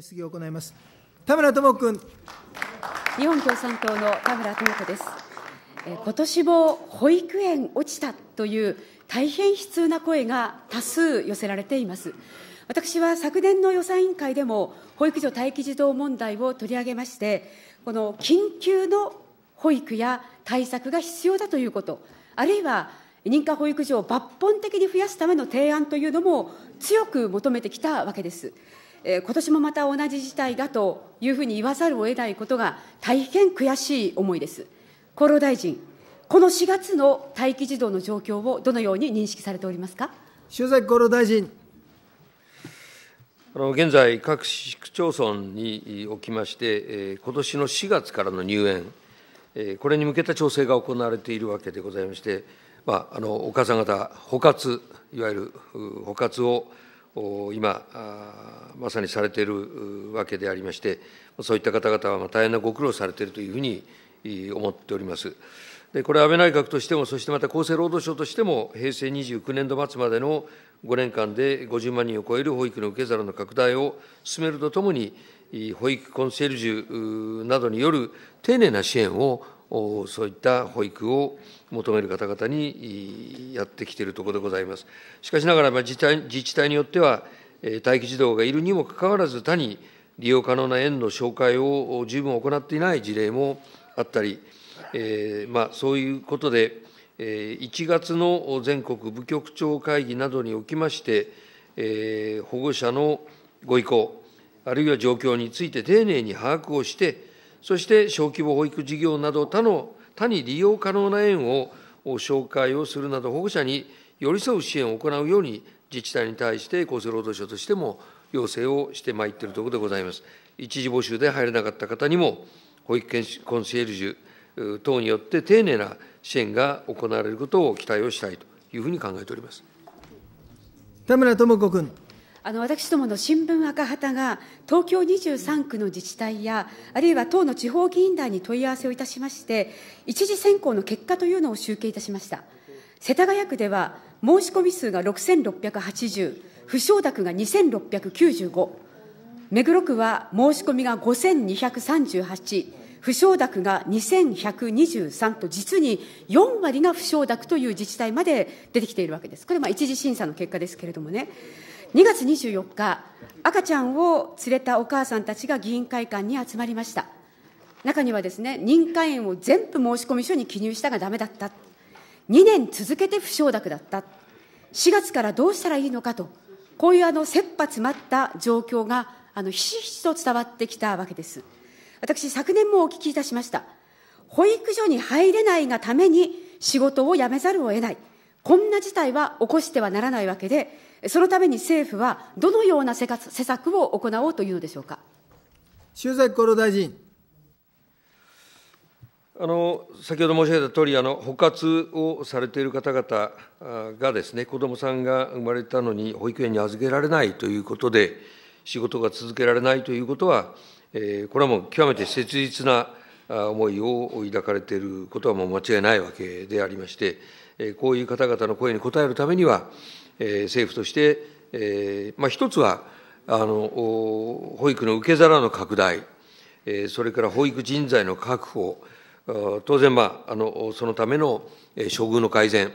の質疑を行います。田村智君。日本共産党の田村智子です。今年も保育園落ちたという大変悲痛な声が多数寄せられています。私は昨年の予算委員会でも保育所待機児童問題を取り上げましてこの緊急の保育や対策が必要だということあるいは認可保育所を抜本的に増やすための提案というのも強く求めてきたわけです。えー、今年もまた同じ事態がというふうに言わざるを得ないことが大変悔しい思いです。厚労大臣、この4月の待機児童の状況をどのように認識されておりますか？塩崎厚労大臣。あの現在、各市区町村におきまして、えー、今年の4月からの入園、えー、これに向けた調整が行われているわけでございまして、まあ、あのお母さん方、補活、いわゆる補活を今、まさにされているわけでありまして、そういった方々は大変なご苦労されているというふうに思っております。でこれ、安倍内閣としても、そしてまた厚生労働省としても、平成29年度末までの5年間で50万人を超える保育の受け皿の拡大を進めるとともに、保育コンシェルジュなどによる丁寧な支援をそういった保育を求める方々にやってきているところでございます。しかしながら、自治体によっては、待機児童がいるにもかかわらず、他に利用可能な園の紹介を十分行っていない事例もあったり、えーまあ、そういうことで、1月の全国部局長会議などにおきまして、えー、保護者のご意向、あるいは状況について丁寧に把握をして、そして小規模保育事業など他の他に利用可能な園を紹介をするなど、保護者に寄り添う支援を行うように、自治体に対して厚生労働省としても要請をしてまいっているところでございます。一時募集で入れなかった方にも、保育コンシェルジュ等によって丁寧な支援が行われることを期待をしたいというふうに考えております田村智子君。あの私どもの新聞赤旗が東京23区の自治体やあるいは党の地方議員団に問い合わせをいたしまして一次選考の結果というのを集計いたしました世田谷区では申し込み数が6680不承諾が2695目黒区は申し込みが5238不承諾が2123と、実に4割が不承諾という自治体まで出てきているわけです。これ、一次審査の結果ですけれどもね。2月24日、赤ちゃんを連れたお母さんたちが議員会館に集まりました。中にはですね、認可園を全部申込書に記入したがだめだった。2年続けて不承諾だった。4月からどうしたらいいのかと、こういうあの切羽詰まった状況が、あの、ひしひしと伝わってきたわけです。私、昨年もお聞きいたしました。保育所に入れないがために仕事を辞めざるを得ない。こんな事態は起こしてはならないわけで、そのために政府はどのような施策を行おうというのでしょうか？塩崎厚労大臣。あの先ほど申し上げたとおり、あの補活をされている方々がですね、子どもさんが生まれたのに保育園に預けられないということで、仕事が続けられないということは、えー、これはもう極めて切実な思いを抱かれていることはもう間違いないわけでありまして、こういう方々の声に応えるためには、政府として、まあ、一つはあの保育の受け皿の拡大、それから保育人材の確保、当然、まあ、あのそのための処遇の改善、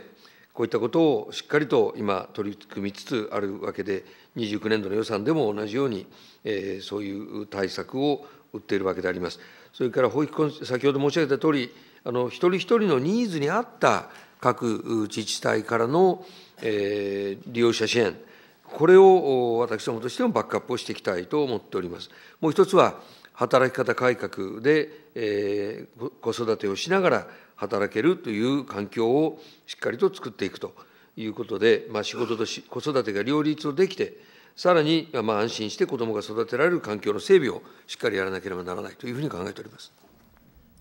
こういったことをしっかりと今、取り組みつつあるわけで、29年度の予算でも同じように、え、そういう対策を打っているわけであります。それから保育先ほど申し上げたとおり、あの一人一人のニーズに合った各自治体からの、えー、利用者支援、これを私どもとしてもバックアップをしていきたいと思っております。もう一つは、働き方改革で、えー、子育てをしながら働けるという環境をしっかりと作っていくということで、まあ、仕事とし子育てが両立をできて、さらに、まあ、安心して子どもが育てられる環境の整備をしっかりやらなければならないというふうに考えております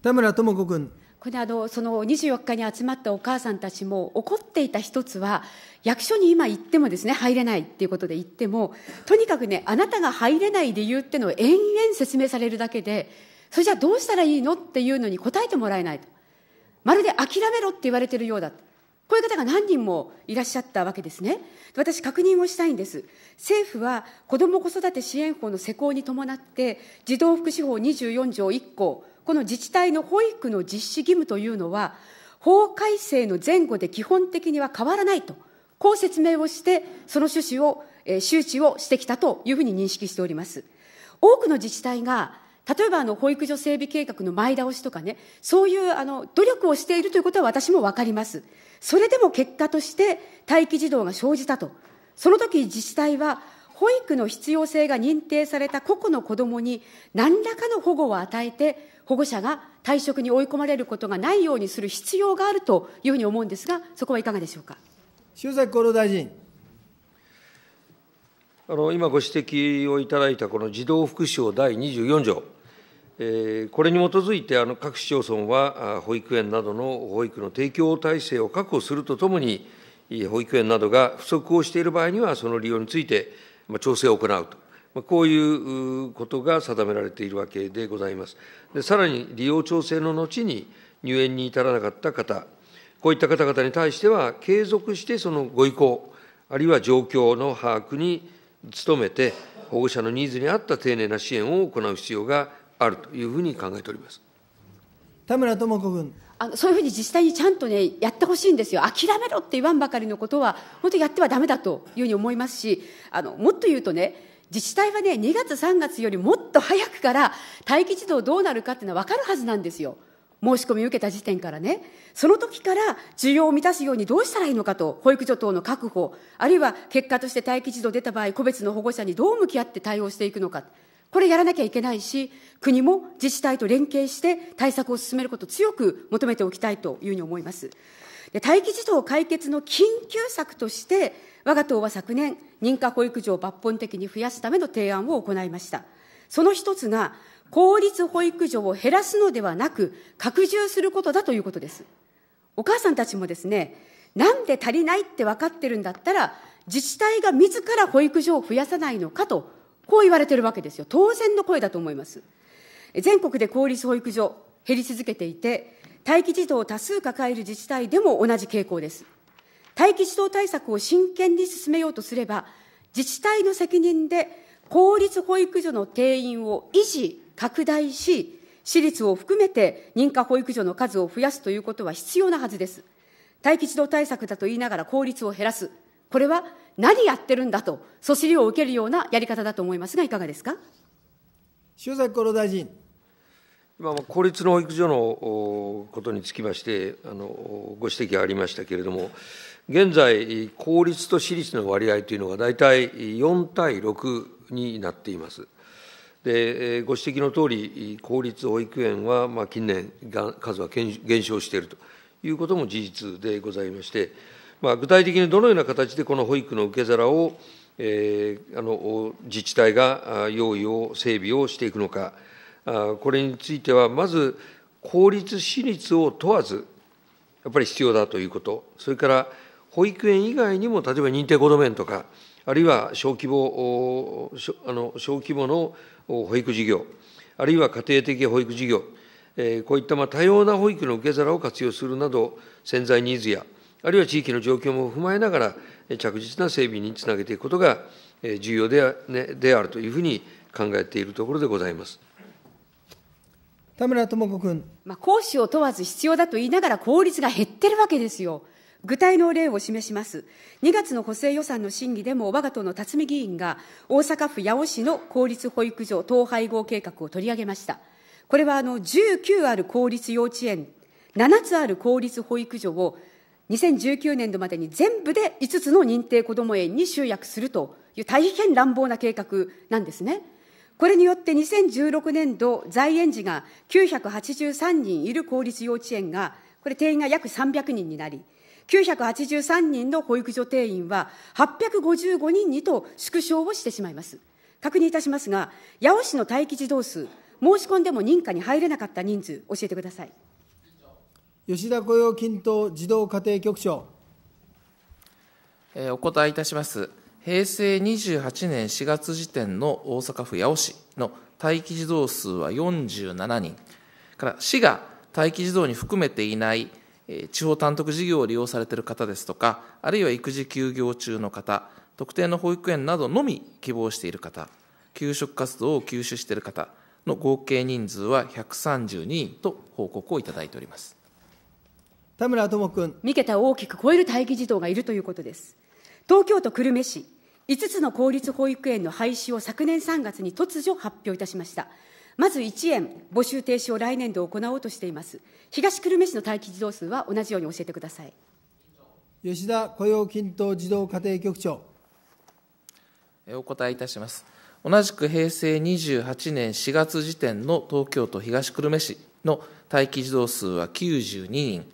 田村智子君。これあのその24日に集まったお母さんたちも怒っていた一つは役所に今行ってもですね入れないっていうことで言ってもとにかくねあなたが入れない理由っていうのを延々説明されるだけでそれじゃあどうしたらいいのっていうのに答えてもらえないとまるで諦めろって言われてるようだこういう方が何人もいらっしゃったわけですね。私、確認をしたいんです。政府は子ども子育て支援法の施行に伴って、児童福祉法24条1項、この自治体の保育の実施義務というのは、法改正の前後で基本的には変わらないと、こう説明をして、その趣旨を、えー、周知をしてきたというふうに認識しております。多くの自治体が例えばあの保育所整備計画の前倒しとかね、そういうあの努力をしているということは私も分かります。それでも結果として待機児童が生じたと。その時自治体は保育の必要性が認定された個々の子どもに何らかの保護を与えて、保護者が退職に追い込まれることがないようにする必要があるというふうに思うんですが、そこはいかがでしょうか？塩崎厚労大臣。あの今ご指摘をいただいたこの児童福祉法第24条、えー、これに基づいてあの各市町村は保育園などの保育の提供体制を確保するとともに、保育園などが不足をしている場合には、その利用について調整を行うと、こういうことが定められているわけでございます。でさらに利用調整の後に入園に至らなかった方、こういった方々に対しては、継続してそのご意向、あるいは状況の把握に努めて、保護者のニーズに合った丁寧な支援を行う必要があるというふうに考えております田村智子君。あのそういうふうに自治体にちゃんとね、やってほしいんですよ。諦めろって言わんばかりのことは、本当やってはだめだというふうに思いますし、あのもっと言うとね、自治体はね、2月、3月よりもっと早くから、待機児童どうなるかっていうのは分かるはずなんですよ。申し込みを受けた時点からね、その時から需要を満たすようにどうしたらいいのかと、保育所等の確保、あるいは結果として待機児童出た場合、個別の保護者にどう向き合って対応していくのか。これやらなきゃいけないし、国も自治体と連携して対策を進めることを強く求めておきたいというふうに思います。で待機児童解決の緊急策として、我が党は昨年、認可保育所を抜本的に増やすための提案を行いました。その一つが、公立保育所を減らすのではなく、拡充することだということです。お母さんたちもですね、なんで足りないって分かってるんだったら、自治体が自ら保育所を増やさないのかとこう言われてるわけですよ。当然の声だと思います。全国で公立保育所減り続けていて、待機児童を多数抱える自治体でも同じ傾向です。待機児童対策を真剣に進めようとすれば、自治体の責任で公立保育所の定員を維持、拡大し、私立を含めて認可保育所の数を増やすということは必要なはずです。待機児童対策だと言いながら公立を減らす。これは何やってるんだと、そしりを受けるようなやり方だと思いますが、いかがですか？塩崎厚労大臣。今、公立の保育所のことにつきましてあの、ご指摘がありましたけれども、現在、公立と私立の割合というのが大体4対6になっています。でご指摘のとおり、公立保育園は、まあ、近年、数は減少しているということも事実でございまして、まあ、具体的にどのような形でこの保育の受け皿を、えー、あの自治体が用意を、整備をしていくのか、これについては、まず公立、私立を問わず、やっぱり必要だということ、それから保育園以外にも、例えば認定こども園とか、あるいは小規模あの小規模の保育事業、あるいは家庭的保育事業、えー、こういったまあ多様な保育の受け皿を活用するなど、潜在ニーズやあるいは地域の状況も踏まえながら、着実な整備につなげていくことが重要であるというふうに考えているところでございます田村智子君。まあ、講師を問わず必要だと言いながら、効率が減ってるわけですよ。具体の例を示します。2月の補正予算の審議でも、我が党の辰巳議員が、大阪府八尾市の公立保育所統廃合計画を取り上げました。これはあの19ある公立幼稚園、7つある公立保育所を2019年度までに全部で5つの認定こども園に集約するという大変乱暴な計画なんですね。これによって2016年度在園児が983人いる公立幼稚園が、これ定員が約300人になり、983人の保育所定員は855人にと縮小をしてしまいます。確認いたしますが、八尾市の待機児童数、申し込んでも認可に入れなかった人数、教えてください。吉田雇用均等児童家庭局長。お答えいたします。平成28年4月時点の大阪府八尾市の待機児童数は47人、から市が待機児童に含めていない地方単独事業を利用されている方ですとか、あるいは育児休業中の方、特定の保育園などのみ希望している方、給食活動を休止している方の合計人数は132人と報告をいただいております田村智君。三桁を大きく超える待機児童がいるということです。東京都久留米市、5つの公立保育園の廃止を昨年3月に突如発表いたしました。まず1円、募集停止を来年度行おうとしています。東久留米市の待機児童数は同じように教えてください。吉田雇用均等児童家庭局長。お答えいたします。同じく平成28年4月時点の東京都東久留米市の待機児童数は92人、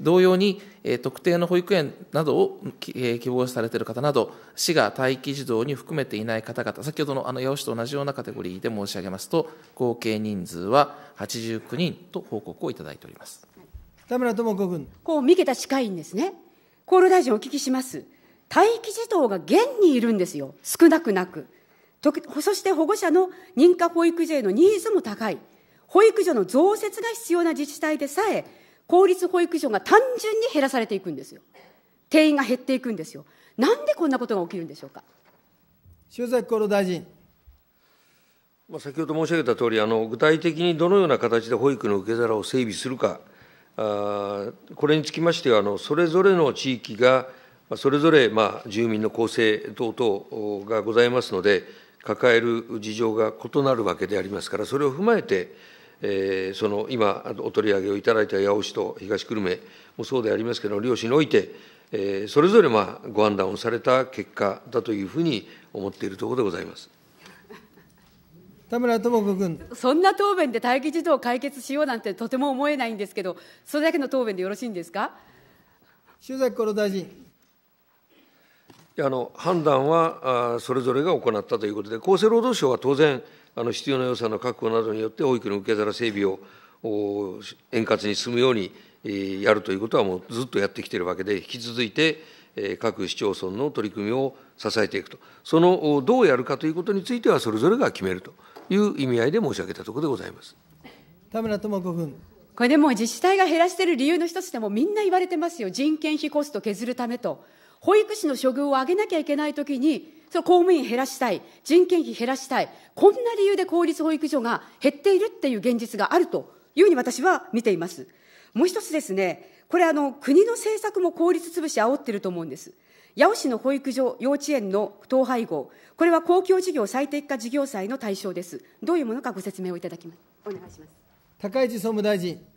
同様に、特定の保育園などを希望されている方など、市が待機児童に含めていない方々、先ほどのあの八尾市と同じようなカテゴリーで申し上げますと、合計人数は89人と報告をいただいております田村智子君。こう、三桁近いんですね。厚労大臣、お聞きします。待機児童が現にいるんですよ、少なくなく。そして保護者の認可保育所へのニーズも高い。保育所の増設が必要な自治体でさえ、公立保育所が単純に減らされていくんですよ。定員が減っていくんですよ。なんでこんなことが起きるんでしょうか？塩崎厚労大臣。まあ、先ほど申し上げたとおり、あの具体的にどのような形で保育の受け皿を整備するか、あこれにつきましてはあの、それぞれの地域が、それぞれ、まあ、住民の構成等々がございますので、抱える事情が異なるわけでありますから、それを踏まえて、えー、その今、お取り上げをいただいた八尾市と東久留米もそうでありますけれども、両市において、えー、それぞれまあご判断をされた結果だというふうに思っているところでございます。田村智子君。そんな答弁で待機児童を解決しようなんてとても思えないんですけど、それだけの答弁でよろしいんですか？塩崎厚労大臣。あの判断はあそれぞれが行ったということで、厚生労働省は当然、あの必要な予算の確保などによって、保育の受け皿整備を円滑に進むようにやるということは、もうずっとやってきているわけで、引き続いて各市町村の取り組みを支えていくと、そのどうやるかということについては、それぞれが決めるという意味合いで申し上げたところでございます田村智子君。これでも自治体が減らしている理由の一つでもみんな言われてますよ、人件費コスト削るためと。保育士の処遇を上げなきゃいけないときに、その公務員減らしたい、人件費減らしたい、こんな理由で公立保育所が減っているっていう現実があるというふうに私は見ています。もう一つですね、これあの、国の政策も効率潰し煽ってると思うんです。八尾市の保育所、幼稚園の統廃合、これは公共事業最適化事業債の対象です。どういうものかご説明をいただきます。お願いします。高市総務大臣。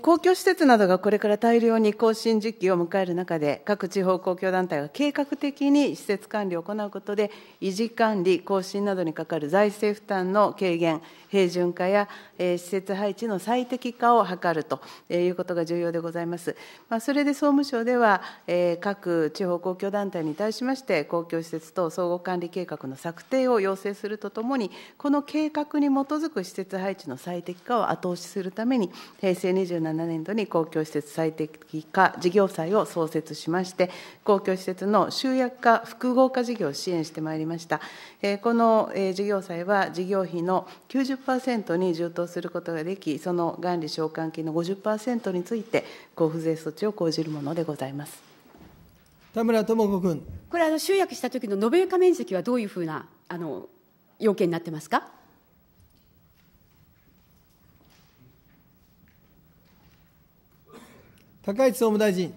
公共施設などがこれから大量に更新時期を迎える中で、各地方公共団体が計画的に施設管理を行うことで、維持管理、更新などにかかる財政負担の軽減、平準化や、施設配置の最適化を図るということが重要でございます。まあ、それで総務省では、各地方公共団体に対しまして、公共施設等総合管理計画の策定を要請するとともに、この計画に基づく施設配置の最適化を後押しするために、平成27年度に公共施設最適化事業債を創設しまして、公共施設の集約化、複合化事業を支援してまいりました。この事業債は事業費の90%に充当することができ、その元利償還金の50%について、交付税措置を講じるものでございます田村智子君。これあの、集約した時の延べ床面積はどういうふうなあの要件になってますか？高市総務大臣。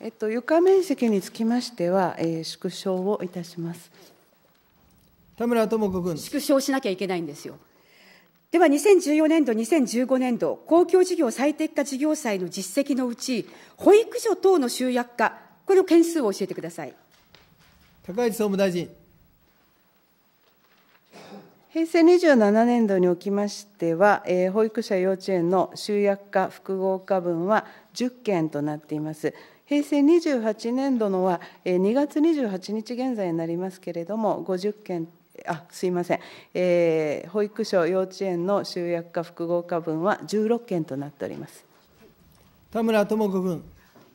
えっと、床面積につきましては、えー、縮小をいたします。田村智子君。縮小しなきゃいけないんですよ。では、2014年度、2015年度、公共事業最適化事業債の実績のうち、保育所等の集約化、これの件数を教えてください。高市総務大臣。平成27年度におきましては、えー、保育所幼稚園の集約化、複合化分は10件となっています。平成28年度のは、えー、2月28日現在になりますけれども、50件、あすいません、えー、保育所、幼稚園の集約化、複合化分は16件となっております田村智子君。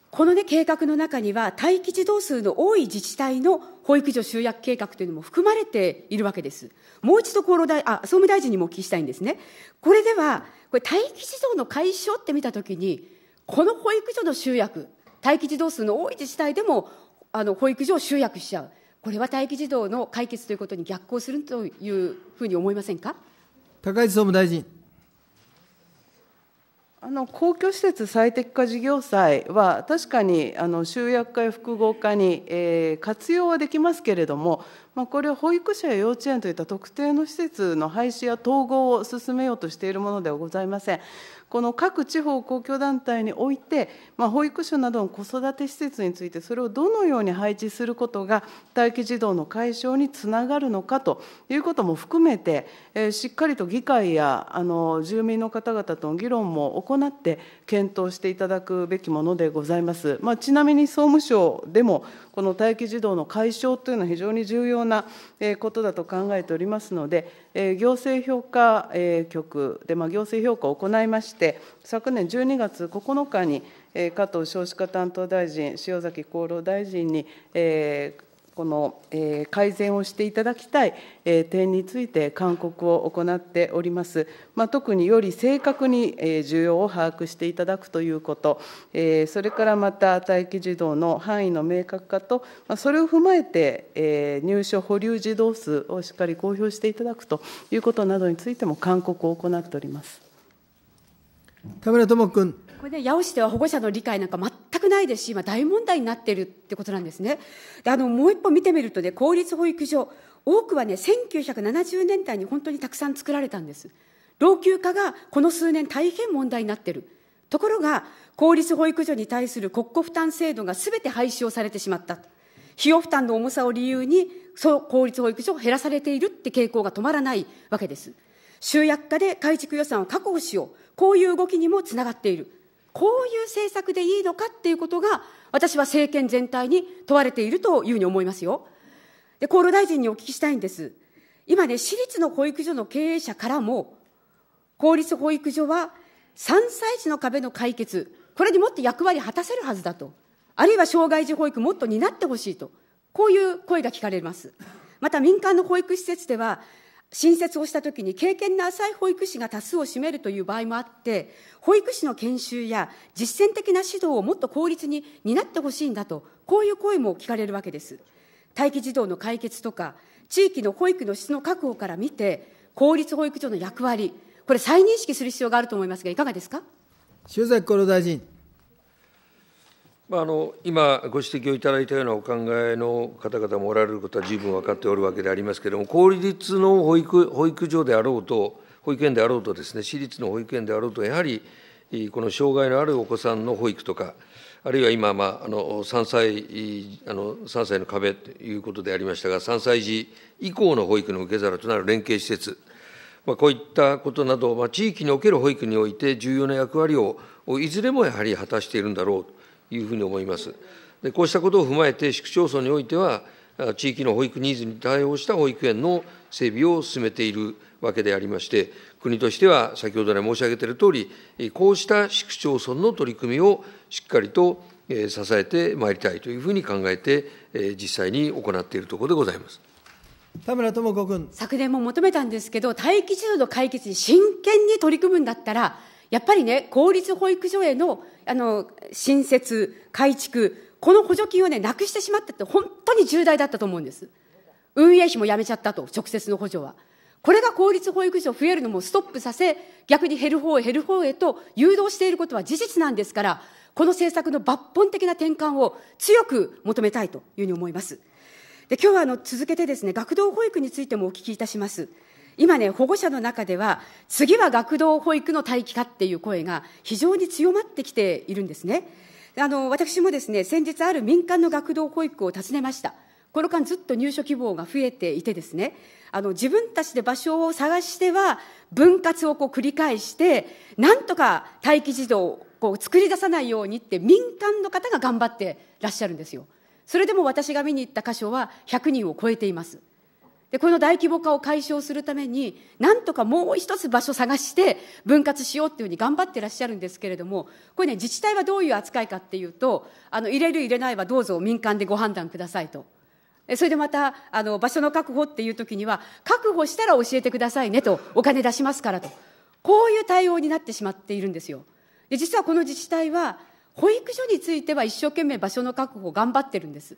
この、ね、計画の中には、待機児童数の多い自治体の保育所集約計画というのも含まれているわけです。もう一度厚労大あ、総務大臣にもお聞きしたいんですね。これでは、これ、待機児童の解消って見たときに、この保育所の集約、待機児童数の多い自治体でも、あの保育所を集約しちゃう、これは待機児童の解決ということに逆行するというふうに思いませんか？高市総務大臣。あの公共施設最適化事業債は、確かにあの集約化や複合化に、えー、活用はできますけれども、まあ、これは保育所や幼稚園といった特定の施設の廃止や統合を進めようとしているものではございません。この各地方公共団体において、まあ、保育所などの子育て施設について、それをどのように配置することが、待機児童の解消につながるのかということも含めて、えー、しっかりと議会やあの住民の方々との議論も行って、検討していただくべきものでございます。まあ、ちなみに総務省でも、この待機児童の解消というのは非常に重要なことだと考えておりますので、行政評価局で、行政評価を行いまして、昨年12月9日に加藤少子化担当大臣、塩崎厚労大臣に、この改善をしていただきたい点について勧告を行っております。まあ、特により正確に需要を把握していただくということ、それからまた待機児童の範囲の明確化と、それを踏まえて入所保留児童数をしっかり公表していただくということなどについても勧告を行っております田村智君。これね、八尾市では保護者の理解なんか全くないですし、今、大問題になっているってことなんですね。であのもう一歩見てみるとね、公立保育所、多くはね、1970年代に本当にたくさん作られたんです。老朽化がこの数年、大変問題になっている。ところが、公立保育所に対する国庫負担制度がすべて廃止をされてしまった。費用負担の重さを理由に、そう公立保育所を減らされているって傾向が止まらないわけです。集約化で改築予算を確保しよう。こういう動きにもつながっている。こういう政策でいいのかっていうことが、私は政権全体に問われているというふうに思いますよ。で、厚労大臣にお聞きしたいんです。今ね、私立の保育所の経営者からも、公立保育所は3歳児の壁の解決、これにもっと役割果たせるはずだと。あるいは障害児保育もっと担ってほしいと。こういう声が聞かれます。また民間の保育施設では、新設をしたときに経験の浅い保育士が多数を占めるという場合もあって保育士の研修や実践的な指導をもっと効率に担ってほしいんだとこういう声も聞かれるわけです。待機児童の解決とか地域の保育の質の確保から見て公立保育所の役割これ再認識する必要があると思いますがいかがですか？塩崎厚労大臣。まあの今、ご指摘をいただいたようなお考えの方々もおられることは十分分かっておるわけでありますけれども、公立の保育保育所であろうと、保育園であろうとですね、私立の保育園であろうと、やはりこの障害のあるお子さんの保育とか、あるいは今、まあ、あの3歳あの3歳の壁ということでありましたが、3歳児以降の保育の受け皿となる連携施設、まあ、こういったことなど、まあ、地域における保育において重要な役割をいずれもやはり果たしているんだろうと。いうふうに思います。でこうしたことを踏まえて、市区町村においては、地域の保育ニーズに対応した保育園の整備を進めているわけでありまして、国としては先ほど来申し上げているとおり、こうした市区町村の取り組みをしっかりと支えてまいりたいというふうに考えて、実際に行っているところでございます。田村智子君。昨年も求めたんですけど、待機児童の解決に真剣に取り組むんだったら、やっぱりね、公立保育所へのあの新設、改築、この補助金をね、なくしてしまったって、本当に重大だったと思うんです。運営費もやめちゃったと、直接の補助は。これが公立保育所増えるのもストップさせ、逆に減る方へ減る方へと誘導していることは事実なんですから、この政策の抜本的な転換を強く求めたいというふうに思います。で今日はあの続けてですね、学童保育についてもお聞きいたします。今ね、保護者の中では、次は学童保育の待機化っていう声が非常に強まってきているんですね。あの、私もですね、先日ある民間の学童保育を訪ねました。この間ずっと入所希望が増えていてですね、あの、自分たちで場所を探しては、分割をこう繰り返して、なんとか待機児童をこう作り出さないようにって民間の方が頑張ってらっしゃるんですよ。それでも私が見に行った箇所は100人を超えています。で、この大規模化を解消するために、なんとかもう一つ場所探して分割しようっていうふうに頑張ってらっしゃるんですけれども、これね、自治体はどういう扱いかっていうと、あの、入れる入れないはどうぞ民間でご判断くださいと。それでまた、あの、場所の確保っていう時には、確保したら教えてくださいねと、お金出しますからと。こういう対応になってしまっているんですよ。で、実はこの自治体は、保育所については一生懸命場所の確保を頑張ってるんです。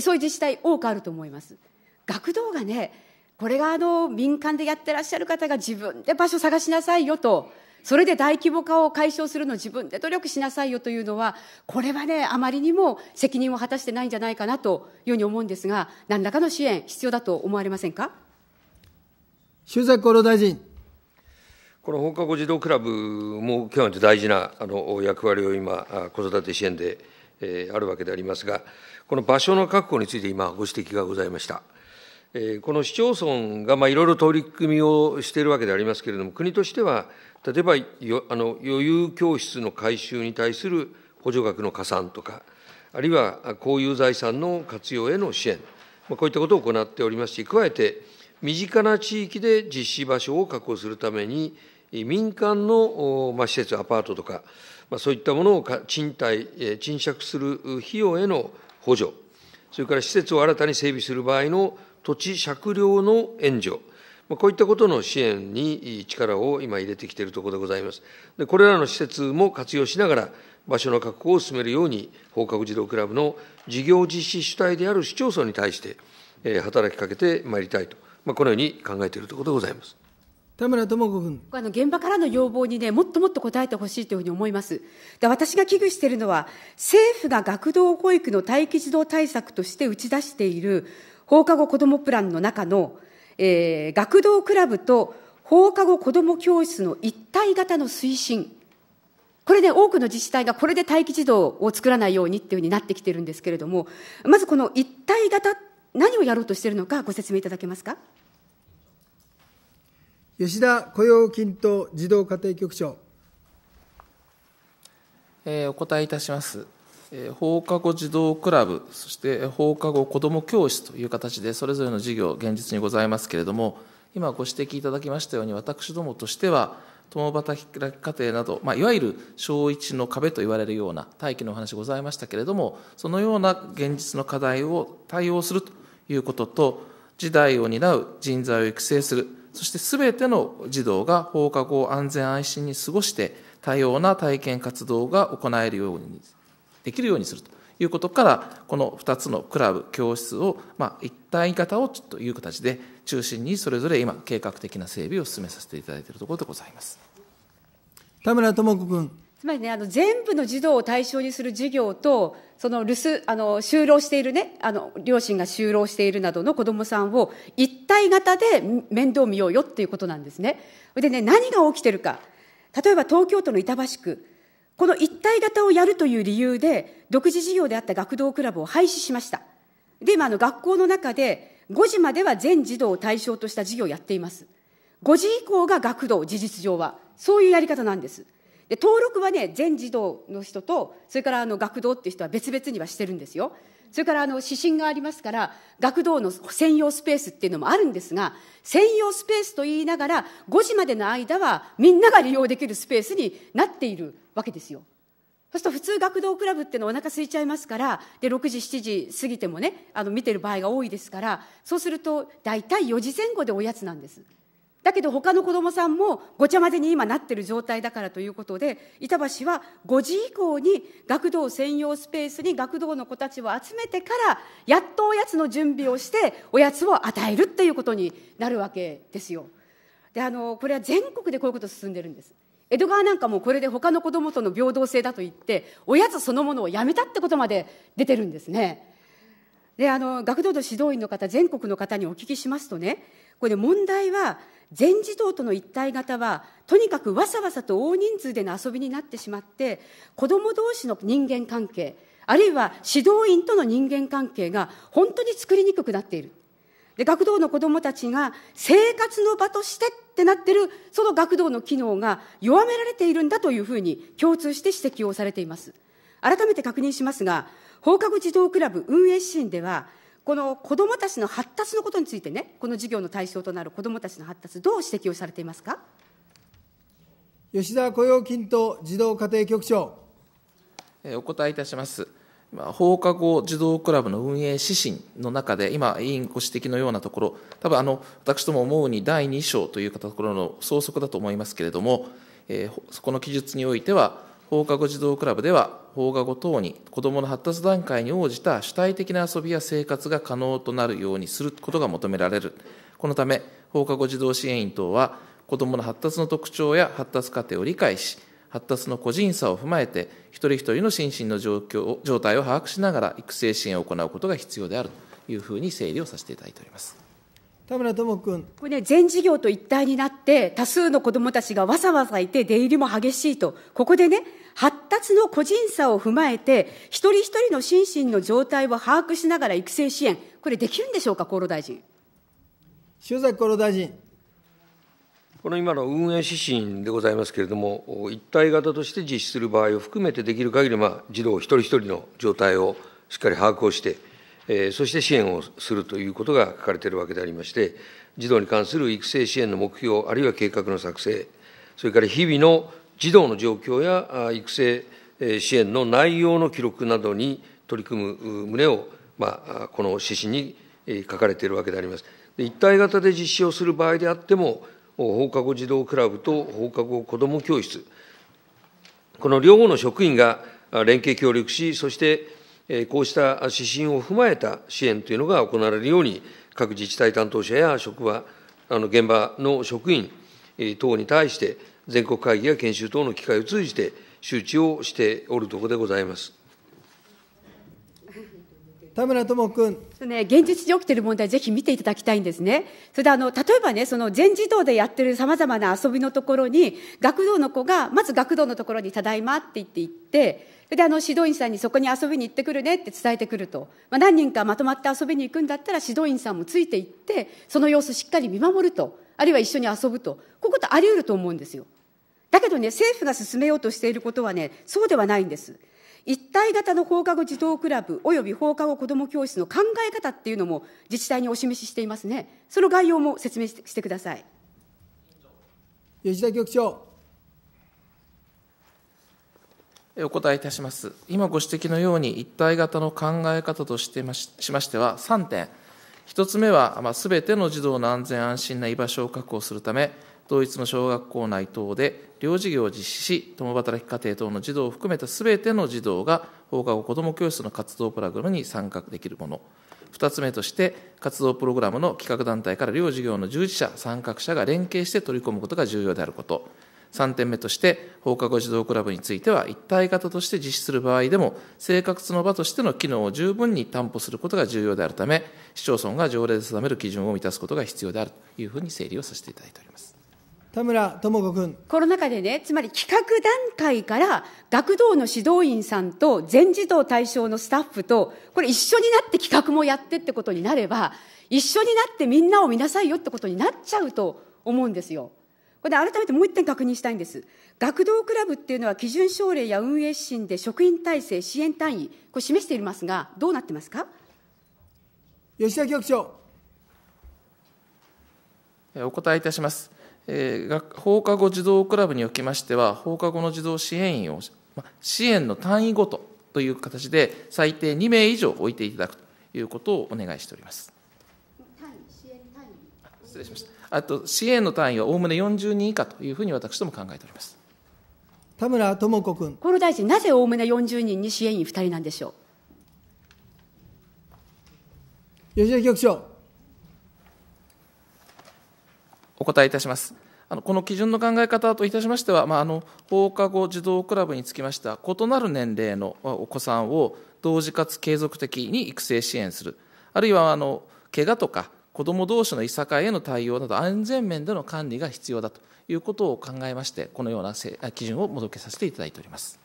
そういう自治体多くあると思います。学童がね、これがあの民間でやってらっしゃる方が自分で場所探しなさいよと、それで大規模化を解消するのを自分で努力しなさいよというのは、これはね、あまりにも責任を果たしてないんじゃないかなというふうに思うんですが、何らかの支援、必要だと思われませんか？修崎厚労大臣。この放課後児童クラブも極めて大事なあの役割を今、子育て支援で、えー、あるわけでありますが、この場所の確保について今、ご指摘がございました。この市町村がまいろいろ取り組みをしているわけでありますけれども、国としては、例えばよあの余裕教室の改修に対する補助額の加算とか、あるいは公有財産の活用への支援、ま、こういったことを行っておりますし、加えて、身近な地域で実施場所を確保するために、民間の、ま、施設、アパートとか、ま、そういったものを賃貸、賃借する費用への補助、それから施設を新たに整備する場合の土地借料の援助、まあ、こういったことの支援に力を今入れてきているところでございます。でこれらの施設も活用しながら、場所の確保を進めるように、放課後児童クラブの事業実施主体である市町村に対して、え働きかけてまいりたいと、まあ、このように考えているところでございます。田村智子君。あの現場からの要望にね、もっともっと応えてほしいというふうに思います。で、私が危惧しているのは、政府が学童保育の待機児童対策として打ち出している放課後子どもプランの中の、えー、学童クラブと放課後子ども教室の一体型の推進。これね、多くの自治体がこれで待機児童を作らないようにっていうふうになってきてるんですけれども、まずこの一体型、何をやろうとしているのか、ご説明いただけますか？吉田雇用均等児童家庭局長。えー、お答えいたします。放課後児童クラブ、そして放課後子ども教室という形で、それぞれの事業、現実にございますけれども、今ご指摘いただきましたように、私どもとしては、共働き家庭など、まあ、いわゆる小一の壁と言われるような待機のお話ございましたけれども、そのような現実の課題を対応するということと、時代を担う人材を育成する、そしてすべての児童が放課後安全安心に過ごして、多様な体験活動が行えるように、できるようにするということから、この2つのクラブ、教室を、まあ、一体型をという形で、中心にそれぞれ今、計画的な整備を進めさせていただいているところでございます。田村智子君。つまりね、あの全部の児童を対象にする事業と、その留守、あの就労しているね、あの両親が就労しているなどの子どもさんを一体型で面倒見ようよっていうことなんですね。でね、何が起きてるか。例えば東京都の板橋区、この一体型をやるという理由で、独自事業であった学童クラブを廃止しました。で、今、あの学校の中で、5時までは全児童を対象とした事業をやっています。5時以降が学童、事実上は。そういうやり方なんです。で登録はね、全児童の人と、それからあの学童っていう人は別々にはしてるんですよ。それからあの指針がありますから、学童の専用スペースっていうのもあるんですが、専用スペースと言いながら、5時までの間はみんなが利用できるスペースになっているわけですよ。そうすると普通学童クラブっていうのはお腹空いちゃいますから、で、6時、7時過ぎてもね、あの見てる場合が多いですから、そうすると大体4時前後でおやつなんです。だけど他の子どもさんもごちゃ混ぜに今なってる状態だからということで、板橋は5時以降に学童専用スペースに学童の子たちを集めてから、やっとおやつの準備をして、おやつを与えるっていうことになるわけですよ。で、あの、これは全国でこういうこと進んでるんです。江戸川なんかもこれで他の子どもとの平等性だと言って、おやつそのものをやめたってことまで出てるんですね。で、あの、学童の指導員の方、全国の方にお聞きしますとね、これ問題は、全児童との一体型はとにかくわさわさと大人数での遊びになってしまって子ども同士の人間関係あるいは指導員との人間関係が本当に作りにくくなっているで学童の子どもたちが生活の場としてってなってるその学童の機能が弱められているんだというふうに共通して指摘をされています改めて確認しますが放課後児童クラブ運営指針ではこの子どもたちの発達のことについてね、この事業の対象となる子どもたちの発達、どう指摘をされていますか？吉田雇用均等児童家庭局長。お答えいたします。放課後児童クラブの運営指針の中で、今、委員ご指摘のようなところ、多分あの私ども思うに第2章というところの総則だと思いますけれども、えー、そこの記述においては、放課後児童クラブでは、放課後等に子どもの発達段階に応じた主体的な遊びや生活が可能となるようにすることが求められる。このため、放課後児童支援員等は、子どもの発達の特徴や発達過程を理解し、発達の個人差を踏まえて、一人一人の心身の状況状態を把握しながら育成支援を行うことが必要であるというふうに整理をさせていただいております田村智君。これね、全事業と一体になって、多数の子どもたちがわざわざいて、出入りも激しいと、ここでね、発達の個人差を踏まえて、一人一人の心身の状態を把握しながら育成支援、これ、できるんでしょうか、厚労大臣。塩崎厚労大臣。この今の運営指針でございますけれども、一体型として実施する場合を含めてできる限り、まあ、児童一人一人の状態をしっかり把握をして、えー、そして支援をするということが書かれているわけでありまして、児童に関する育成支援の目標、あるいは計画の作成、それから日々の児童の状況や育成支援の内容の記録などに取り組む旨を、まあ、この指針に書かれているわけであります。一体型で実施をする場合であっても、放課後児童クラブと放課後子ども教室、この両方の職員が連携協力し、そしてこうした指針を踏まえた支援というのが行われるように、各自治体担当者や職場、あの現場の職員等に対して、全国会議や研修等の機会を通じて周知をしておるところでございます。田村智君。ね、現実に起きている問題、ぜひ見ていただきたいんですね。それであの、例えばね、その全自動でやってるさまざまな遊びのところに、学童の子が、まず学童のところにただいまって言って行って、それであの、指導員さんにそこに遊びに行ってくるねって伝えてくると。まあ、何人かまとまって遊びに行くんだったら、指導員さんもついて行って、その様子しっかり見守ると。あるいは一緒に遊ぶと。こういうことあり得ると思うんですよ。だけどね、政府が進めようとしていることはね、そうではないんです。一体型の放課後児童クラブおよび放課後子ども教室の考え方っていうのも自治体にお示ししていますね。その概要も説明してください。吉田局長。お答えいたします。今ご指摘のように、一体型の考え方としてしましては、3点。1つ目は、まあ、全ての児童の安全安心な居場所を確保するため、同一の小学校内等で両事業を実施し、共働き家庭等の児童を含めたすべての児童が放課後子ども教室の活動プログラムに参画できるもの。2つ目として、活動プログラムの企画団体から両事業の従事者、参画者が連携して取り込むことが重要であること。3点目として、放課後児童クラブについては、一体型として実施する場合でも、生活の場としての機能を十分に担保することが重要であるため、市町村が条例で定める基準を満たすことが必要であるというふうに整理をさせていただいております。田村智子君。コロナ禍でね、つまり企画段階から学童の指導員さんと全児童対象のスタッフと、これ一緒になって企画もやってってことになれば、一緒になってみんなを見なさいよってことになっちゃうと思うんですよ。これ改めてもう一点確認したいんです。学童クラブっていうのは基準省令や運営指針で職員体制、支援単位、これ示していますが、どうなってますか？吉田局長。お答えいたします。えー、放課後児童クラブにおきましては、放課後の児童支援員を、ま、支援の単位ごとという形で、最低2名以上置いていただくということをお願いしております。失礼しました。あと、支援の単位はおおむね40人以下というふうに私ども考えております。田村智子君。厚労大臣、なぜおおむね40人に支援員2人なんでしょう？吉田局長。お答えいたします。あのこの基準の考え方といたしましては、まあ、あの放課後児童クラブにつきましては、異なる年齢のお子さんを同時かつ継続的に育成支援する、あるいはあの怪我とか子ども同士のいさかいへの対応など、安全面での管理が必要だということを考えまして、このような基準を設けさせていただいております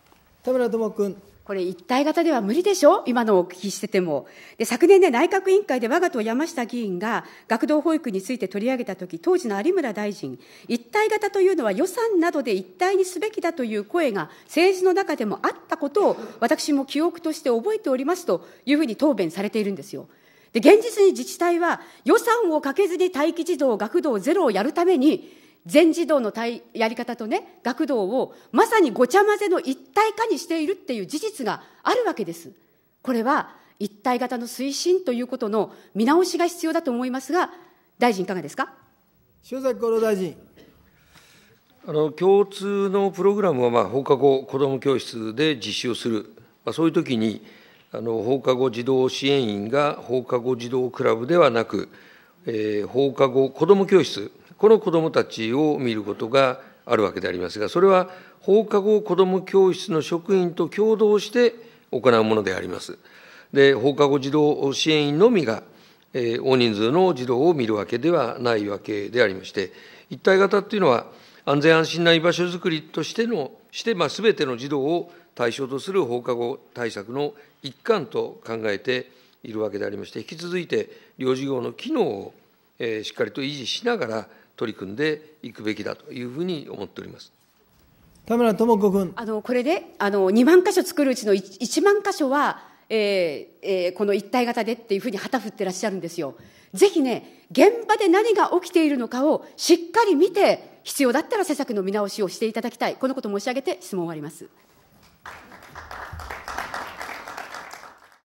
田村智君。これ一体型では無理でしょ？今のお聞きしてても。で、昨年ね、内閣委員会で我が党山下議員が学童保育について取り上げたとき、当時の有村大臣、一体型というのは予算などで一体にすべきだという声が政治の中でもあったことを私も記憶として覚えておりますというふうに答弁されているんですよ。で、現実に自治体は予算をかけずに待機児童、学童ゼロをやるために、全児童のやり方とね、学童をまさにごちゃ混ぜの一体化にしているっていう事実があるわけです。これは一体型の推進ということの見直しが必要だと思いますが、大臣いかがですか？塩崎厚労大臣。あの共通のプログラムは、まあ、放課後子ども教室で実施をする、まあ、そういうときにあの放課後児童支援員が放課後児童クラブではなく、えー、放課後子ども教室、この子どもたちを見ることがあるわけでありますが、それは放課後子ども教室の職員と共同して行うものであります。で、放課後児童支援員のみが、えー、大人数の児童を見るわけではないわけでありまして、一体型っていうのは、安全安心な居場所づくりとしての、して、まあ、ての児童を対象とする放課後対策の一環と考えているわけでありまして、引き続いて、両事業の機能を、えー、しっかりと維持しながら、取り組んでいくべきだというふうに思っております。田村智子君。あの、これで、あの、2万箇所作るうちの 1, 1万箇所は、えーえー、この一体型でっていうふうに旗振ってらっしゃるんですよ。ぜひね、現場で何が起きているのかをしっかり見て、必要だったら施策の見直しをしていただきたい。このことを申し上げて質問を終わります。